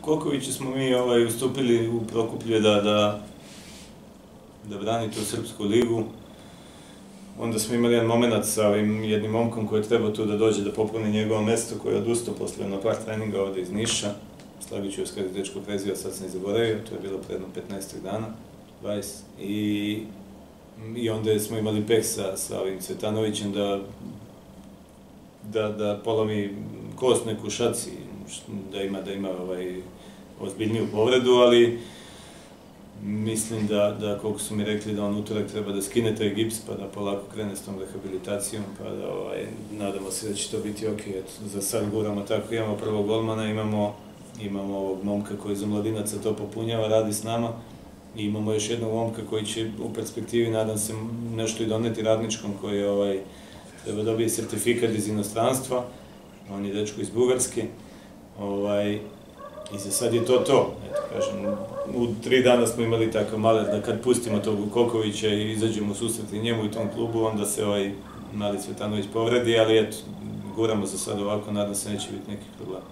Kokoviću smo mi ovaj, ustupili u Prokuplje da, da, da brani tu Srpsku ligu. Onda smo imali jedan moment sa ovim jednim momkom koji je trebao tu da dođe da popuni njegovo mesto koje je odustao posle na par treninga ovde iz Niša. Slagiću je skada dečko prezio, sad sam i zaboravio, to je bilo predno 15. dana, 20. I, i onda smo imali peh sa, sa ovim Cvetanovićem da, da, da polomi kost neku šaci, da ima da ima ovaj ozbiljniju povredu, ali mislim da, da koliko su mi rekli da on utorak treba da skine taj gips pa da polako krene s tom rehabilitacijom, pa da ovaj, nadamo se da će to biti ok. Eto, za sad guramo tako, imamo prvog golmana, imamo, imamo ovog momka koji za mladinaca to popunjava, radi s nama. I imamo još jednog momka koji će u perspektivi, nadam se, nešto i doneti radničkom koji ovaj, treba dobije sertifikat iz inostranstva, on je dečko iz Bugarske, ovaj, I za sad je to to. Eto, kažem, u tri dana smo imali takav male, da kad pustimo tog Kokovića i izađemo u susret i njemu i tom klubu, onda se ovaj mali Cvetanović povredi, ali eto, guramo za sad ovako, nadam se neće biti nekih problema.